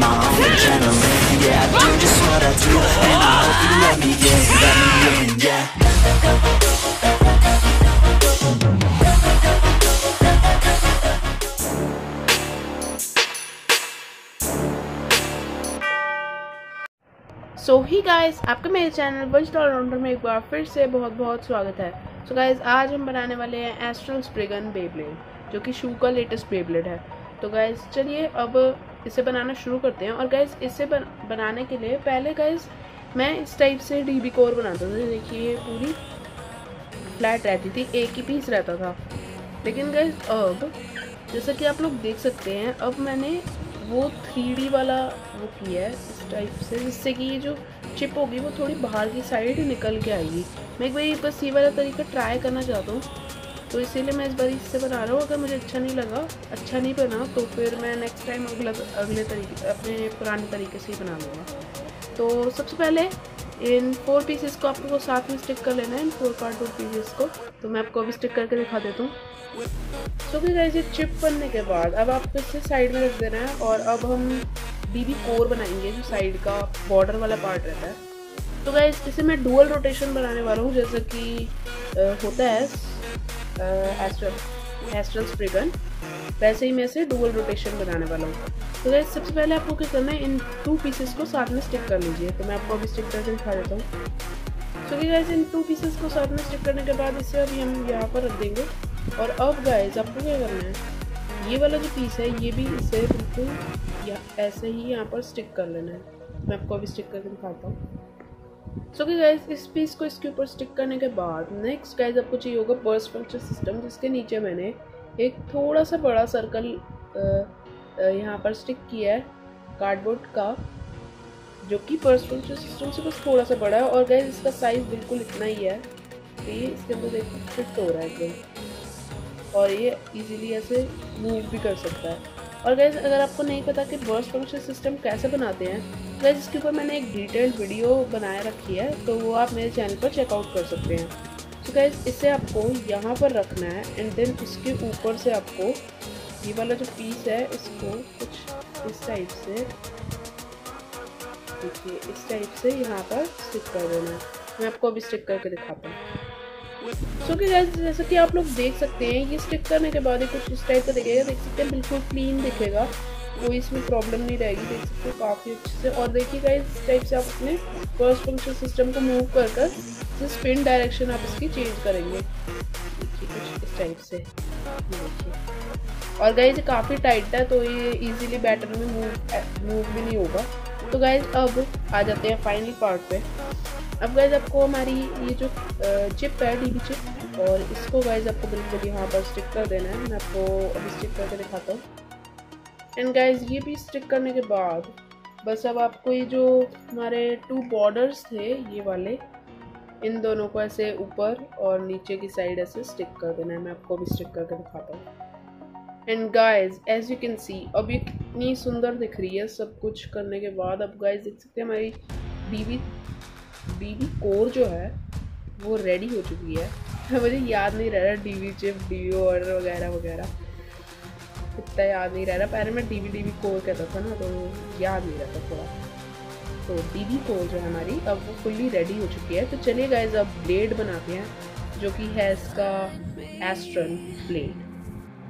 my own adrenaline Yeah, I do just what I do And I hope you let me in, let me in, yeah so hi guys आपका मेरे channel बज allrounder में एक बार फिर से बहुत बहुत स्वागत है। सो so गाइस आज हम बनाने वाले हैं एस्ट्रल स्प्रिगन बेबलेट जो कि शू का लेटेस्ट बेबलेट है। तो गाइस चलिए अब इसे बनाना शुरू करते हैं। और गाइस इसे बन, बनाने के लिए पहले गाइस मैं इस टाइप से डीबी कोर बनाता था देखिए ये पूरी फ्लैट रहती थी एक ही पीस रहता था। लेकिन गाइस अब जैसा कि आप लोग देख सकते हैं अब मैंने वो थ्री वाला वो किया है इस टाइप से जिससे कि ये जो चिप होगी वो थोड़ी बाहर की साइड निकल के आएगी। मैं एक बार बस ये वाला तरीका ट्राई करना चाहता हूँ। तो इसीलिए मैं इस बार इससे बना रहा हूँ। अगर मुझे अच्छा नहीं लगा अच्छा नहीं बना तो फिर मैं नेक्स्ट टाइम अगला अगले तरीके अपने पुराने तरीके से ही बना लूँगा। तो सबसे पहले इन फोर पीसेस को आपको साथ में स्टिक कर लेना है, इन फोर कार्डबोर्ड पीसेस को। तो मैं आपको अभी स्टिक करके दिखा देता हूँ। तो फिर ये चिप बनने के बाद अब आपको इसे साइड में रख देना है और अब हम बीबी कोर बनाएँगे, जो साइड का बॉर्डर वाला पार्ट रहता है। तो गाइज़ इसे मैं डुअल रोटेशन बनाने वाला हूँ, जैसा कि होता है एस्ट्रल स्प्रिगन वैसे ही मैं इसे डुअल रोटेशन बनाने वाला हूँ। तो गाइज़ सबसे पहले आपको क्या करना है, इन टू पीसेस को साथ में स्टिक कर लीजिए। तो मैं आपको अभी स्टिक करके दिखा देता हूँ। तो गाइज़ इन टू पीसेस को साथ में स्टिक करने के बाद इसे अभी हम यहाँ पर रख देंगे। और अब गाइज़ आपको क्या करना है, ये वाला जो पीस है, ये भी इसे बिल्कुल ऐसे ही यहाँ पर स्टिक कर लेना है। मैं आपको अभी स्टिक करके दिखाता हूँ। सो कि गाइज़ इस पीस को इसके ऊपर स्टिक करने के बाद नेक्स्ट गैस आपको चाहिए होगा पर्स फ़ंक्शन सिस्टम जिसके नीचे मैंने एक थोड़ा सा बड़ा सर्कल यहाँ पर स्टिक किया है कार्डबोर्ड का, जो कि पर्स पर्सनल सिस्टम से बस थोड़ा सा बड़ा है। और गैस इसका साइज़ बिल्कुल इतना ही है तो ये इसके अंदर देखो फिट हो रहा है एकदम। और ये इजीली ऐसे मूव भी कर सकता है। और गैस अगर आपको नहीं पता कि बर्स फ़ंक्शन सिस्टम कैसे बनाते हैं गैस इसके ऊपर मैंने एक डिटेल्ड वीडियो बनाए रखी है तो वो आप मेरे चैनल पर चेकआउट कर सकते हैं। तो गैस इसे आपको यहाँ पर रखना है एंड देन इसके ऊपर से आपको ये वाला जो पीस है, इसको कुछ इस टाइप से, देखिए, इस टाइप से यहाँ पर स्टिक कर देना है। मैं आपको अभी स्टिक करके दिखाता हूँ। सो कि जैसा कि आप लोग देख सकते हैं, ये स्टिक करने के बाद ही कुछ इस टाइप का दिखेगा। देख सकते हैं, बिल्कुल क्लीन दिखेगा। कोई इसमें प्रॉब्लम नहीं रहेगी, देख सकते हो काफ़ी अच्छे से। और देखिएगा इस टाइप से आप अपने फ़र्स्ट फ़ंक्शन सिस्टम को मूव कर कर स्पिन डायरेक्शन आप इसकी चेंज करेंगे। देखिए कुछ इस टाइप से। देखिए। और गाइज़ काफ़ी टाइट है तो ये इजीली बैटर में मूव मूव भी नहीं होगा। तो गाइज़ अब आ जाते हैं फाइनल पार्ट पे। अब गाइज़ आपको हमारी ये जो चिप है डी चिप और इसको गाइज़ आपको बिल्कुल यहाँ पर स्टिक कर देना है। मैं आपको अभी स्टिक करके दिखाता हूँ। एंड गाइज़ ये भी स्टिक करने के बाद, बस अब आपको ये जो हमारे टू बॉर्डर्स थे, ये वाले, इन दोनों को ऐसे ऊपर और नीचे की साइड ऐसे स्टिक कर देना है। मैं आपको भी स्टिक करके दिखाता हूँ। And guys as you can see अब ये कितनी सुंदर दिख रही है सब कुछ करने के बाद। अब गाइज़ देख सकते हैं हमारी बीबी बीबी कोर जो है वो रेडी हो चुकी है। मुझे याद नहीं रह रहा डी वी चिप डी और वगैरह वगैरह। इतना याद नहीं रह रहा। पहले मैं डीवी डीवी कोर कहता था ना तो याद नहीं रहता थोड़ा। तो डी वी कोर जो है हमारी, अब वो फुल्ली रेडी हो चुकी है। तो चलिए गाइज़ अब ब्लेड बनाते हैं, जो कि है इसका एस्ट्रन ब्लेड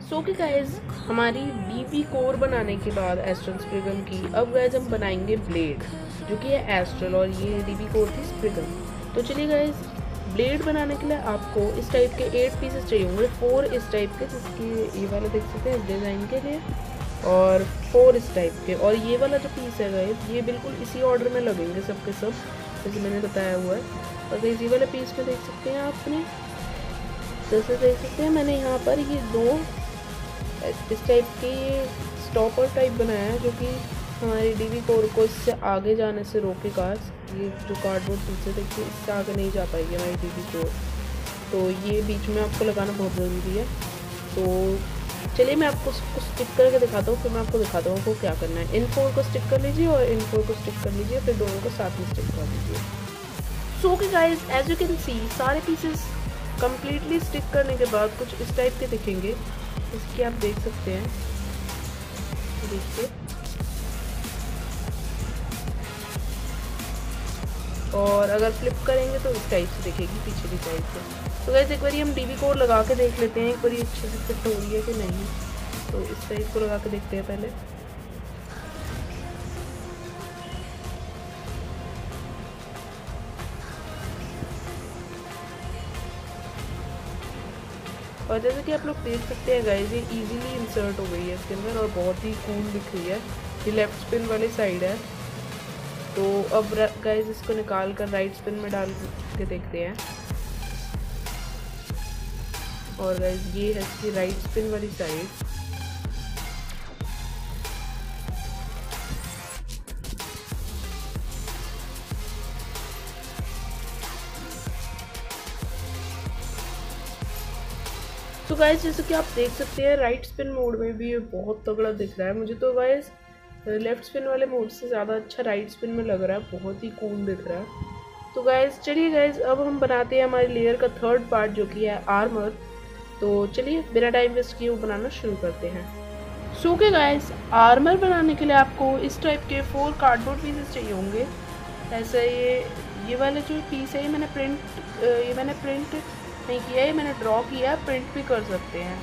सो कि गाइज़ हमारी बीपी कोर बनाने के बाद एस्ट्रल स्प्रिगम की, अब गाइज़ हम बनाएँगे ब्लेड जो कि है एस्ट्रल और ये डीबी कोर थी स्प्रिगम तो चलिए गाइज़ ब्लेड बनाने के लिए आपको इस टाइप के एट पीसेस चाहिए होंगे। फोर इस टाइप के, जिसकी ये वाला देख सकते हैं इस डिज़ाइन के लिए, और फोर इस टाइप के। और ये वाला जो पीस है गाइज़ ये बिल्कुल इसी ऑर्डर में लगेंगे सबके सब, जैसे मैंने बताया हुआ है। और गाइज़ ये वाले पीस में देख सकते हैं आपने जैसे देख सकते हैं, मैंने यहाँ पर ये दो, इस टाइप की स्टॉपर टाइप बनाया है, जो कि हमारी डीवी कोर को इससे आगे जाने से रोकेगा। ये जो कार्डबोर्ड पीछे देखिए, इससे आगे नहीं जा पाएगी हमारी डीवी को। तो ये बीच में आपको लगाना बहुत ज़रूरी है। तो चलिए, मैं आपको उसको स्टिक करके दिखाता हूँ, फिर मैं आपको दिखाता हूँ आपको क्या करना है। इन फोर को स्टिक कर लीजिए और इन फोर को स्टिक कर लीजिए, फिर दोनों को साथ में स्टिक कर लीजिए सो के guys as you can see सारे पीसेस कम्प्लीटली स्टिक करने के बाद कुछ इस टाइप के दिखेंगे। इसकी आप देख सकते हैं। देखिए। और अगर फ्लिप करेंगे तो इस टाइप से दिखेगी, पीछे की साइड से। तो वैसे एक बार हम डी कोड लगा के देख लेते हैं, एक बार अच्छे से फिट हो रही है कि नहीं। तो इस टाइप को लगा के देखते हैं पहले। और जैसे कि आप लोग देख सकते हैं गाइज़ ये इजीली इंसर्ट हो गई है इसके अंदर और बहुत ही कूल दिख रही है। ये लेफ़्ट स्पिन वाली साइड है। तो अब गाइज़ इसको निकाल कर राइट स्पिन में डाल के देखते हैं। और गाइज़ ये है इसकी राइट स्पिन वाली साइड तो गाइज़ जैसे कि आप देख सकते हैं राइट स्पिन मोड में भी ये बहुत तगड़ा दिख रहा है। मुझे तो गाइज़ लेफ़्ट स्पिन वाले मोड से ज़्यादा अच्छा राइट स्पिन में लग रहा है बहुत ही कूल दिख रहा है। तो गाइज़ चलिए गाइज़ अब हम बनाते हैं हमारे लेयर का थर्ड पार्ट जो कि है आर्मर तो चलिए बिना टाइम वेस्ट किए वो बनाना शुरू करते हैं। सो के गाइज़ आर्मर बनाने के लिए आपको इस टाइप के फोर कार्डबोर्ड पीसेस चाहिए होंगे। ऐसा ये ये वाले जो पीस है ये मैंने प्रिंट ये मैंने प्रिंट नहीं किया है मैंने ड्रॉ किया प्रिंट भी कर सकते हैं।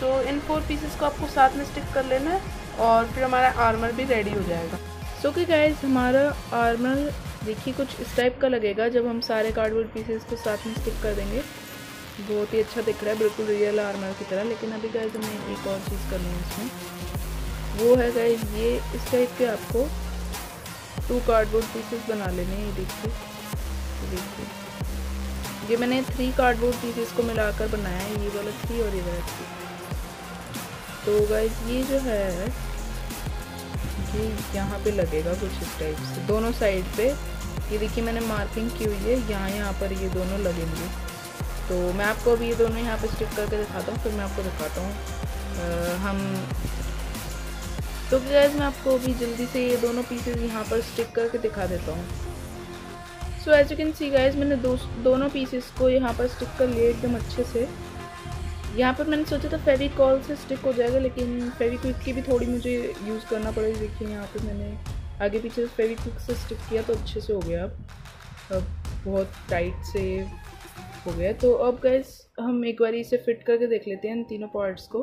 सो so, इन फोर पीसेस को आपको साथ में स्टिक कर लेना है। और फिर हमारा आर्मर भी रेडी हो जाएगा। सो कि गाइज़ हमारा आर्मर देखिए कुछ इस टाइप का लगेगा जब हम सारे कार्डबोर्ड पीसेस को साथ में स्टिक कर देंगे। बहुत ही अच्छा दिख रहा है, बिल्कुल रियल आर्मर की तरह। लेकिन अभी गाइज़ हमें एक और चीज़ करनी है इसमें। वो है गाइज़ ये इस टाइप के आपको टू कार्डबोर्ड पीसेस बना लेने ये देखिए देखिए। ये मैंने थ्री कार्डबोर्ड पीसेस को मिलाकर बनाया है, ये वाला थ्री और ये वाला थ्री तो गाइज़ ये जो है, ये यहाँ पे लगेगा कुछ इस टाइप से। दोनों साइड पे, ये देखिए मैंने मार्किंग की हुई है, यहाँ यहाँ पर ये दोनों लगेंगे। तो मैं आपको अभी ये दोनों यहाँ पे स्टिक करके दिखाता हूँ, फिर मैं आपको दिखाता हूँ। हम तो गैस मैं आपको अभी जल्दी से ये दोनों पीसेज यहाँ पर स्टिक करके दिखा देता हूँ। So as you can see guys मैंने दो दोनों पीसेस को यहाँ पर स्टिक कर लिए एकदम अच्छे से। यहाँ पर मैंने सोचा था फेविकॉल से स्टिक हो जाएगा, लेकिन फेविक्विक की भी थोड़ी मुझे यूज़ करना पड़ेगी। देखिए यहाँ पर मैंने आगे पीछे फेविक्विक से स्टिक किया तो अच्छे से हो गया अब। अब बहुत टाइट से हो गया। तो अब गैस हम एक बार इसे फिट करके देख लेते हैं तीनों पार्ट्स को।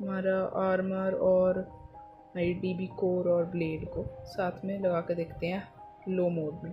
हमारा आर्मर और आई डी बी कोर और ब्लेड को साथ में लगा के देखते हैं लो मोड में।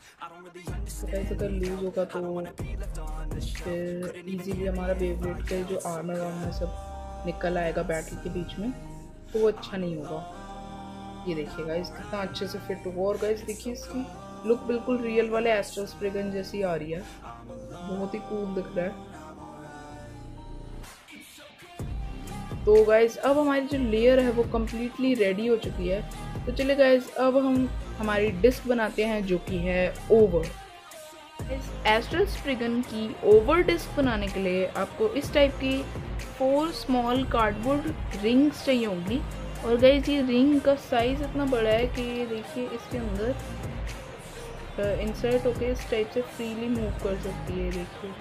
गाइस अगर लूज होगा तो फिर इजीली हमारा बेवलेट के जो आर्मर वार्मर सब निकल आएगा बैटरी के बीच में तो वो अच्छा नहीं होगा। ये देखिएगा इस कितना अच्छे से फिट होगा और गाइस देखिए इसकी लुक बिल्कुल रियल वाले एस्ट्रल स्प्रेगन जैसी आ रही है। बहुत ही कूल दिख रहा है। तो गाइज़ अब हमारी जो लेयर है वो कम्प्लीटली रेडी हो चुकी है। तो चलिए गाइज़ अब हम हमारी डिस्क बनाते हैं जो कि है ओवर। इस एस्ट्रल स्प्रिगन की ओवर डिस्क बनाने के लिए आपको इस टाइप की फोर स्मॉल कार्डबोर्ड रिंग्स चाहिए होंगी। और गई ये रिंग का साइज़ इतना बड़ा है कि देखिए इसके अंदर इंसर्ट होके इस टाइप से फ्रीली मूव कर सकती है, देखिए।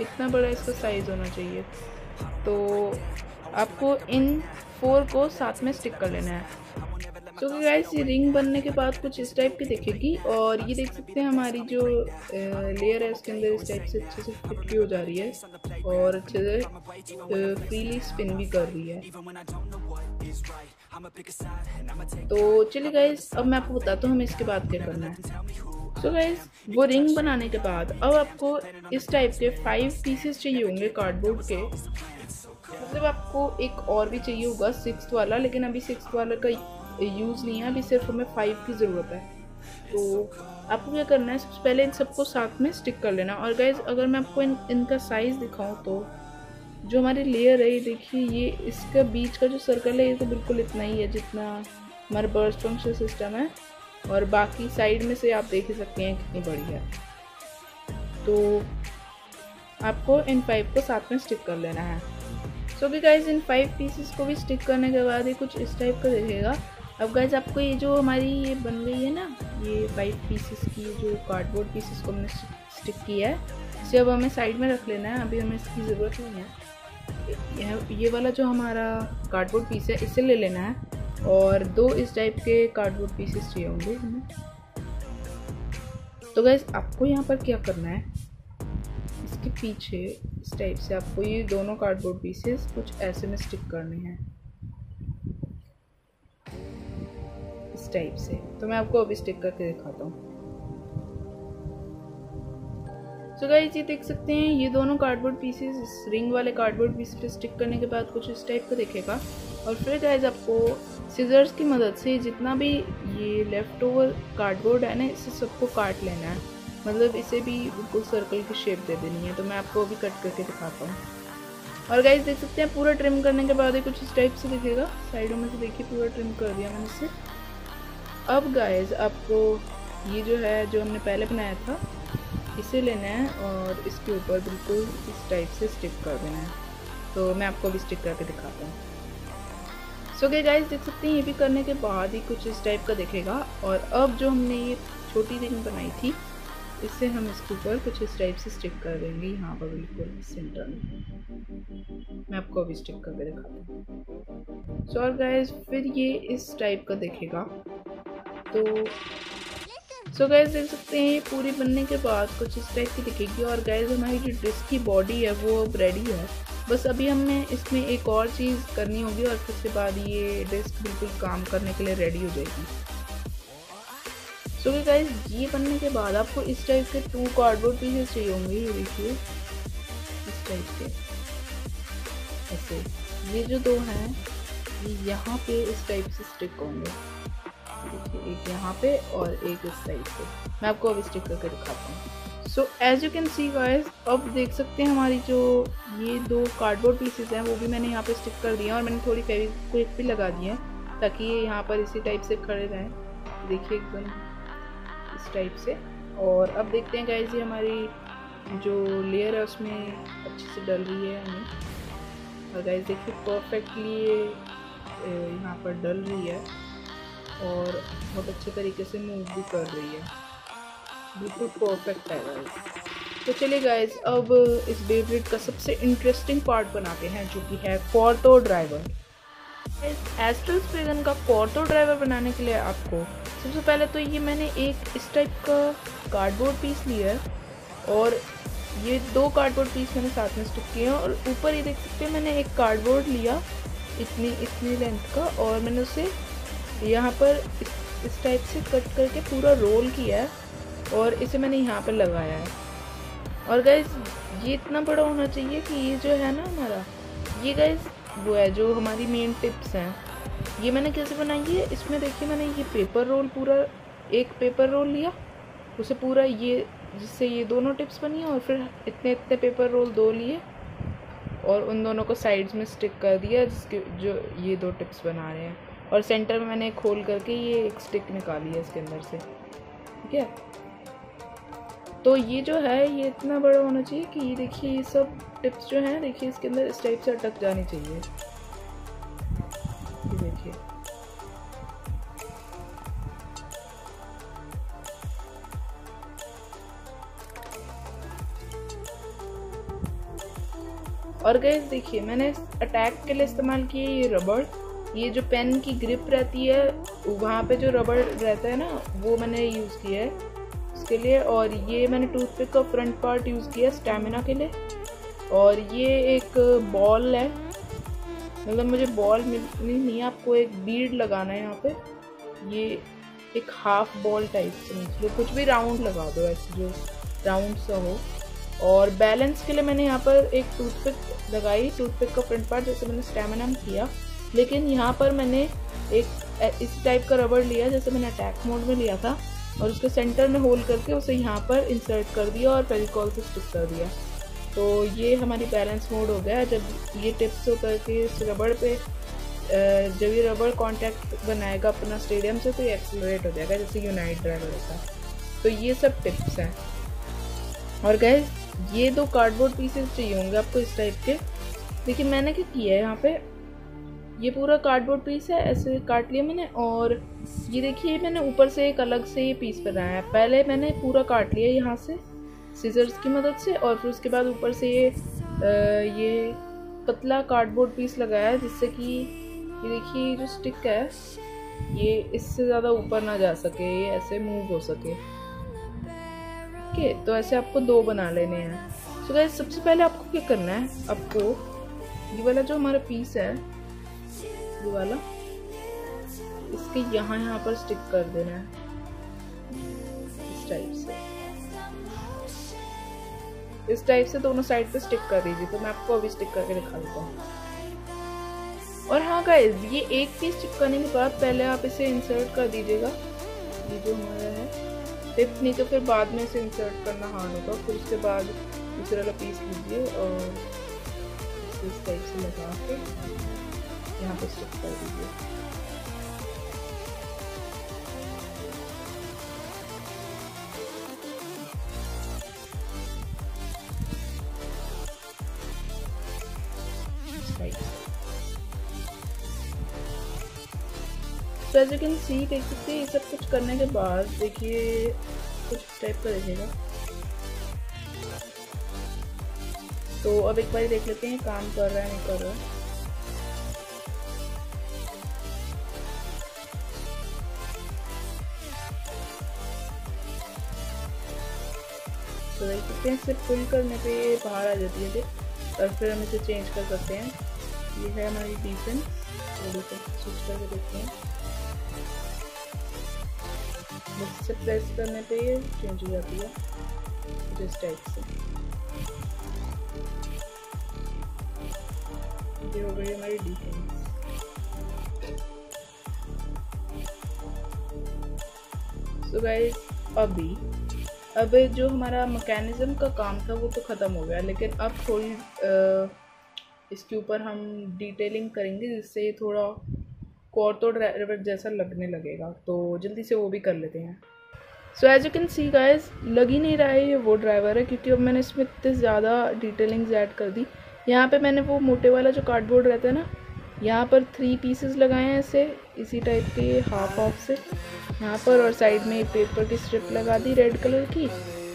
इतना बड़ा इसका साइज़ होना चाहिए। तो आपको इन फोर को साथ में स्टिक कर लेना है। तो गाइस ये रिंग बनने के बाद कुछ इस टाइप की दिखेगी और ये देख सकते हैं हमारी जो लेयर है उसके अंदर इस टाइप से अच्छे से फिट भी हो जा रही है और अच्छे से फ्रीली स्पिन भी कर रही है। तो चलिए गाइस अब मैं आपको बताता हूँ हमें इसके बाद क्या करना है। सो so गाइस वो रिंग बनाने के बाद अब आपको इस टाइप के फाइव पीसेस चाहिए होंगे कार्डबोर्ड के। मतलब आपको एक और भी चाहिए होगा सिक्स वाला लेकिन अभी सिक्स वाला का यूज़ नहीं है, अभी सिर्फ़ हमें फाइव की ज़रूरत है। तो आपको क्या करना है, सबसे पहले इन सबको साथ में स्टिक कर लेना। और गाइज़ अगर मैं आपको इन, इनका साइज़ दिखाऊँ तो जो हमारी लेयर है, ये देखिए, ये इसका बीच का जो सर्कल है, ये तो बिल्कुल इतना ही है जितना हमारा बर्स्ट फ़ंक्शन सिस्टम है। और बाकी साइड में से आप देख ही सकते हैं कितनी बड़ी है। तो आपको इन फाइव को साथ में स्टिक कर लेना है। सो भी गाइज़ इन फाइव पीसेस को भी स्टिक करने के बाद ही कुछ इस टाइप का दिखेगा। अब गाइज़ आपको ये जो हमारी ये बन गई है ना, ये फाइव पीसेस की जो कार्डबोर्ड पीसेस को हमने स्टिक किया है, इसे अब हमें साइड में रख लेना है, अभी हमें इसकी ज़रूरत नहीं है। ये वाला जो हमारा कार्डबोर्ड पीस है, इसे ले लेना है, और दो इस टाइप के कार्डबोर्ड पीसेस चाहिए होंगे हमें। तो गैस आपको यहाँ पर क्या करना है? इसके पीछे इस टाइप से आपको ये दोनों कार्डबोर्ड पीसेस कुछ ऐसे में स्टिक करने हैं। टाइप से। तो मैं आपको अभी स्टिक करके दिखाता हूँ। सो so गाइस ये देख सकते हैं, ये दोनों कार्डबोर्ड पीसेस रिंग वाले कार्डबोर्ड पीस पे स्टिक करने के बाद कुछ इस टाइप का दिखेगा। और फिर गाइज़ आपको सीजर्स की मदद से जितना भी ये लेफ़्ट ओवर कार्डबोर्ड है ना, इसे सबको काट लेना है। मतलब इसे भी बिल्कुल सर्कल की शेप दे देनी है तो मैं आपको अभी कट करके दिखाता हूँ। और गाइज़ देख सकते हैं, पूरा ट्रिम करने के बाद ही कुछ इस टाइप से दिखेगा। साइडों में से देखिए, पूरा ट्रिम कर दिया मैंने इसे। अब गाइस आपको ये जो है, जो हमने पहले बनाया था, इसे लेना है और इसके ऊपर बिल्कुल इस टाइप से स्टिक कर देना है। तो मैं आपको अभी स्टिक करके दिखाता हूँ। सो गए गाइस देख सकते हैं, ये भी करने के बाद ही कुछ इस टाइप का दिखेगा। और अब जो हमने ये छोटी रिंग बनाई थी, इससे हम इसके ऊपर कुछ इस टाइप से स्टिक कर देंगे। यहाँ पर बिल्कुल सेंटर में। मैं आपको अभी स्टिक करके दिखाता हूँ। सो और गाइस फिर ये इस टाइप का दिखेगा। तो सो गैस देख सकते हैं ये पूरी बनने के बाद कुछ इस टाइप की दिखेगी। और गैस हमारी जो डिस्क की बॉडी है वो अब रेडी है। बस अभी हमें इसमें एक और चीज़ करनी होगी और फिर उसके बाद ये डिस्क बिल्कुल काम करने के लिए रेडी हो जाएगी। सो so, ये बनने के बाद आपको इस टाइप के टू कार्डबोर्ड पीसेस चाहिए होंगे ये देखिए। इस टाइप के। ऐसे। ये जो दो हैं ये यहाँ पे इस टाइप से स्टिक होंगे। देखिए एक यहाँ पे और एक इस साइड पे। मैं आपको अब स्टिक करके दिखाता हूँ। So as you can see guys अब देख सकते हैं हमारी जो ये दो कार्डबोर्ड पीसेज हैं, वो भी मैंने यहाँ पे स्टिक कर दिया और मैंने थोड़ी फेवी क्विक भी लगा दी है, ताकि ये यहाँ पर इसी टाइप से खड़े रहें। देखिए एकदम इस टाइप से। और अब देखते हैं गाइज़ ये हमारी जो लेयर है, उसमें अच्छे से डल रही है हमें और गाइज़ देखिए परफेक्टली ये यहाँ पर डल रही है। और बहुत अच्छे तरीके से मूव भी कर रही है। बिल्कुल परफेक्ट है गाइस तो चलिए गाइज़ अब इस बेब्रिड का सबसे इंटरेस्टिंग पार्ट बनाते हैं, जो कि है कॉर्टो ड्राइवर एस्ट्रल स्प्रेगन का कॉर्टो ड्राइवर बनाने के लिए आपको सबसे पहले तो ये मैंने एक इस टाइप का कार्डबोर्ड पीस लिया है, और ये दो कार्डबोर्ड पीस मैंने साथ में स्टिक किए हैं, और ऊपर ये देख सकते हैं मैंने एक कार्डबोर्ड लिया, इतनी इतनी लेंथ का, और मैंने उसे यहाँ पर इस टाइप से कट करके पूरा रोल किया है और इसे मैंने यहाँ पर लगाया है। और गैस ये इतना बड़ा होना चाहिए कि ये जो है ना हमारा, ये गैस वो है जो हमारी मेन टिप्स हैं। ये मैंने कैसे बनाई है? इसमें देखिए मैंने ये पेपर रोल पूरा, एक पेपर रोल लिया, उसे पूरा ये, जिससे ये दोनों टिप्स बनी और फिर इतने इतने पेपर रोल दो लिए और उन दोनों को साइड्स में स्टिक कर दिया, जिसके, जो ये दो टिप्स बना रहे हैं। और सेंटर में मैंने खोल करके ये एक स्टिक निकाली है इसके अंदर से। ठीक है? तो ये जो है, ये इतना बड़ा होना चाहिए कि ये देखिए, ये सब टिप्स जो हैं, देखिए, इसके अंदर इस टाइप से अटक जानी चाहिए। देखिए। और गए देखिए, मैंने अटैक के लिए इस्तेमाल किए ये रबड़ ये जो पेन की ग्रिप रहती है, वहाँ पे जो रबड़ रहता है ना, वो मैंने यूज़ किया है उसके लिए। और ये मैंने टूथपिक का फ्रंट पार्ट यूज़ किया स्टेमिना के लिए। और ये एक बॉल है। मतलब मुझे बॉल मिलनी नहीं आपको एक बीड लगाना है यहाँ पे। ये एक हाफ़ बॉल टाइप से मतलब कुछ भी राउंड लगा दो, ऐसे जो राउंड सा हो। और बैलेंस के लिए मैंने यहाँ पर एक टूथपिक लगाई टूथपिक का फ्रंट पार्ट जैसे मैंने स्टेमिना किया। लेकिन यहाँ पर मैंने एक इस टाइप का रबड़ लिया जैसे मैंने अटैक मोड में लिया था और उसके सेंटर में होल करके उसे यहाँ पर इंसर्ट कर दिया और फेविकॉल से स्टिक कर दिया। तो ये हमारी बैलेंस मोड हो गया। जब ये टिप्स हो करके इस रबड़ पे जब ये रबड़ कॉन्टैक्ट बनाएगा अपना स्टेडियम से तो ये एक्सलरेट हो जाएगा, जैसे यूनाइट ड्राइवर होता है। तो ये सब टिप्स हैं। और गैस ये दो कार्डबोर्ड पीसेस चाहिए होंगे आपको इस टाइप के। देखिए, मैंने क्या किया है यहाँ पे? ये पूरा कार्डबोर्ड पीस है ऐसे काट लिया मैंने और ये देखिए मैंने ऊपर से एक अलग से ये पीस बनाया है। पहले मैंने पूरा काट लिया यहाँ से सीजर्स की मदद से और फिर उसके बाद ऊपर से ये आ, ये पतला कार्डबोर्ड पीस लगाया है जिससे कि ये देखिए जो स्टिक है ये इससे ज़्यादा ऊपर ना जा सके ये ऐसे मूव हो सके। ओके तो ऐसे आपको दो बना लेने हैं। सो सबसे पहले आपको क्या करना है? आपको ये वाला जो हमारा पीस है ये वाला। इसके यहाँ यहाँ पर स्टिक कर देना है। इस टाइप से। इस टाइप से दोनों साइड पे स्टिक कर दीजिए तो मैं आपको अभी स्टिक करके दिखा देता हूँ। और हाँ गाइज़ ये एक पीस चिपकाने के बाद पहले आप इसे इंसर्ट कर दीजिएगा। ये जो हमारा है टिप नहीं तो फिर बाद में इसे इंसर्ट करना हार्ड होगा। फिर उसके बाद दूसरा वाला पीस लीजिए और इस टाइप से लगा के यहाँ पे स्टिक कर दीजिए तो एज यू कैन सी देख सकते ये सब कुछ करने के बाद, देखिए, कुछ टाइप का देखेगा तो अब एक बार देख लेते हैं, काम कर रहा है, नहीं कर रहा। है तो देख सकते हैं इसे पुल करने पे बाहर आ जाती है और फिर हम इसे चेंज कर सकते हैं। ये है हमारी डिफेंस स्विच करके देखते हैं। से प्रेस करने पे ये चेंज हो जाती है, जिस टाइप से। ये हो गई हमारी डिफेंस सो गाइस अभी अब जो हमारा मकैनिज़म का काम था वो तो ख़त्म हो गया, लेकिन अब थोड़ी इसके ऊपर हम डिटेलिंग करेंगे जिससे थोड़ा कॉर्तो ड्राइवर जैसा लगने लगेगा तो जल्दी से वो भी कर लेते हैं। So as you can see guys लग ही नहीं रहा है ये वो ड्राइवर है, क्योंकि अब मैंने इसमें इतने ज़्यादा डिटेलिंग्स ऐड कर दी। यहाँ पे मैंने वो मोटे वाला जो कार्डबोर्ड रहता है ना यहाँ पर थ्री पीसेस लगाए हैं ऐसे इसी टाइप के हाफ़ हाफ़ से। यहाँ पर और साइड में पेपर की स्ट्रिप लगा दी रेड कलर की।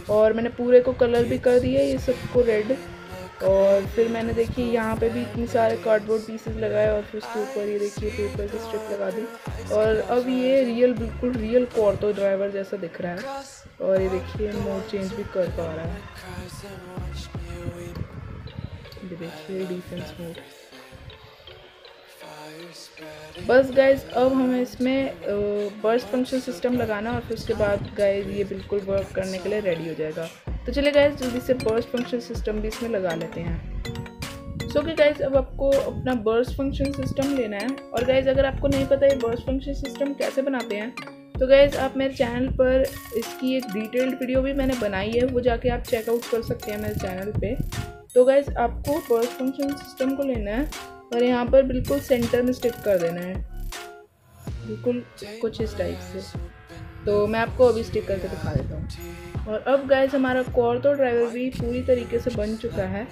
और मैंने पूरे को कलर भी कर दिया ये सबको रेड और फिर मैंने देखिए यहाँ पे भी इतने सारे कार्डबोर्ड पीसेस लगाए और फिर उसके ऊपर ये देखिए पेपर की स्ट्रिप लगा दी। और अब ये रियल बिल्कुल रियल कॉर्टो ड्राइवर जैसा दिख रहा है। और ये देखिए मोड चेंज भी कर पा रहा है। देखिए डिफेंस मोड बस गाइज़ अब हमें इसमें बर्स्ट फ़ंक्शन सिस्टम लगाना और फिर उसके बाद गाइज़ ये बिल्कुल वर्क करने के लिए रेडी हो जाएगा। तो चलिए गाइज़ जल्दी से बर्स्ट फ़ंक्शन सिस्टम भी इसमें लगा लेते हैं। सो कि गाइज़ अब आपको अपना बर्स्ट फ़ंक्शन सिस्टम लेना है। और गाइज़ अगर आपको नहीं पता है बर्स्ट फ़ंक्शन सिस्टम कैसे बनाते हैं तो गाइज़ आप मेरे चैनल पर इसकी एक डिटेल्ड वीडियो भी मैंने बनाई है, वो जाके आप चेकआउट कर सकते हैं मेरे चैनल पे। तो गाइज़ आपको बर्स्ट फ़ंक्शन सिस्टम को लेना है। और यहाँ पर बिल्कुल सेंटर में स्टिक कर देना है। बिल्कुल कुछ इस टाइप से। तो मैं आपको अभी स्टिक करके दिखा देता हूँ। और अब गैस हमारा कॉर तो ड्राइवर भी पूरी तरीके से बन चुका है।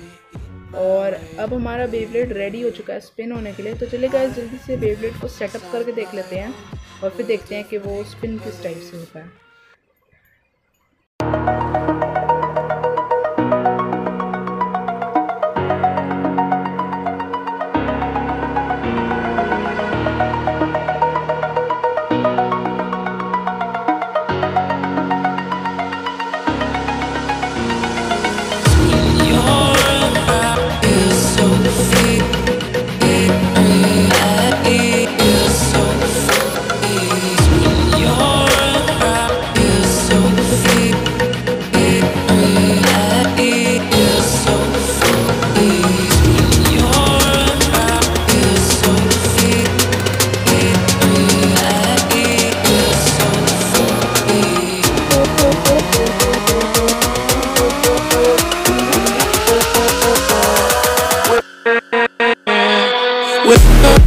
और अब हमारा बेबलेट रेडी हो चुका है स्पिन होने के लिए। तो चलिए गैस जल्दी से बेबलेट को सेटअप करके देख लेते हैं। और फिर देखते हैं कि वो स्पिन किस टाइप से होता है। with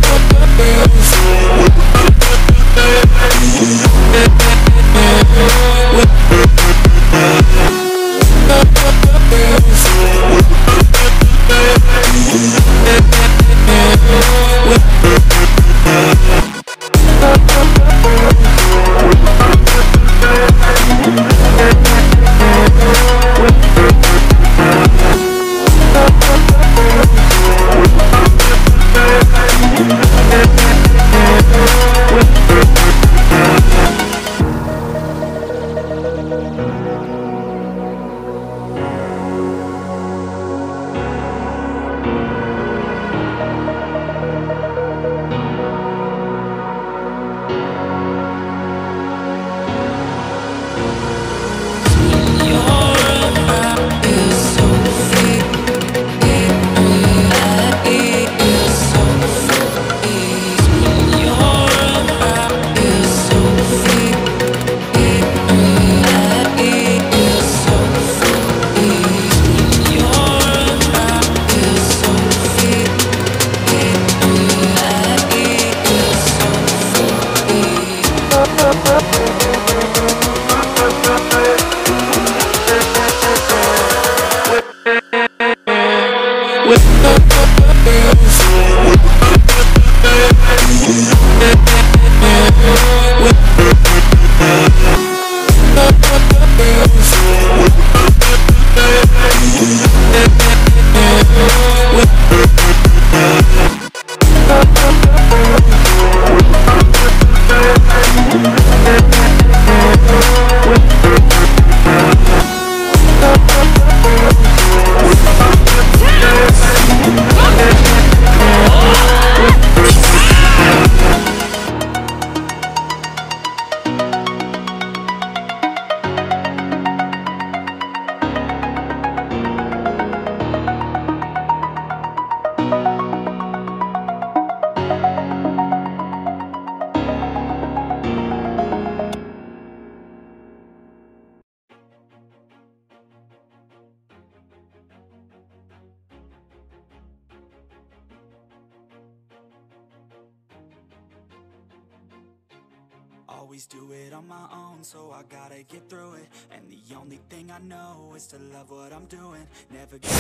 always do it on my own, so I gotta get through it. And the only thing I know is to love what I'm doing. Never just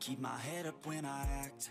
keep my head up when I act.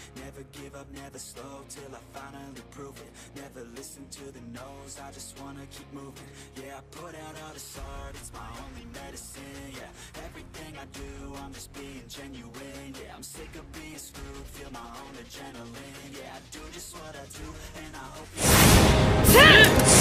Never give up, never slow till I finally prove it. Never listen to the no's. I just wanna keep moving. Yeah, I put out all this art. It's my only medicine. Yeah, everything I do, I'm just being genuine. Yeah, I'm sick of being screwed. Feel my own adrenaline. Yeah, I do just what I do, and I hope you.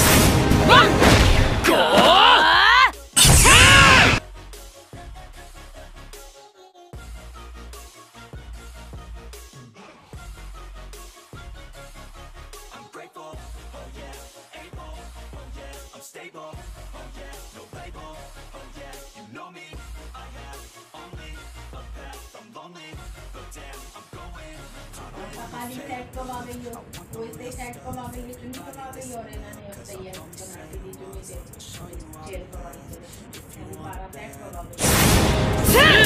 खाली set कमा गई हो। वो इतने set कमावेंगे चुनी गई और इन्होंने अब तैयार बना के दी जो मुझे जेल कमाई से बारह सेट कमावेंगे Working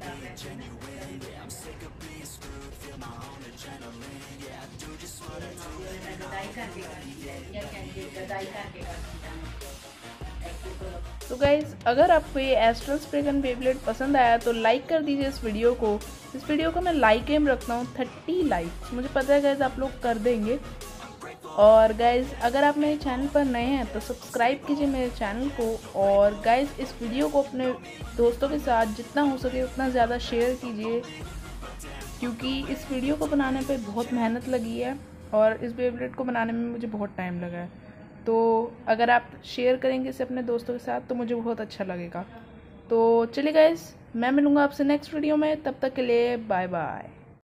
दम Genuine, yeah, I'm sick of being screwed. Feel my own adrenaline. Yeah, I do just what I do. को तो गाइज़ अगर आपको ये एस्ट्रल स्प्रेगन बेबलेट पसंद आया तो लाइक कर दीजिए इस वीडियो को इस वीडियो को मैं लाइक एम रखता हूँ थर्टी लाइक्स मुझे पता है गाइज़ आप लोग कर देंगे और गाइज़ अगर आप मेरे चैनल पर नए हैं तो सब्सक्राइब कीजिए मेरे चैनल को और गाइज़ इस वीडियो को अपने दोस्तों के साथ जितना हो सके उतना ज़्यादा शेयर कीजिए, क्योंकि इस वीडियो को बनाने पे बहुत मेहनत लगी है और इस बेबलेट को बनाने में मुझे बहुत टाइम लगा है। तो अगर आप शेयर करेंगे इसे अपने दोस्तों के साथ तो मुझे बहुत अच्छा लगेगा। तो चलिए गाइज़ मैं मिलूँगा आपसे नेक्स्ट वीडियो में, तब तक के लिए बाय बाय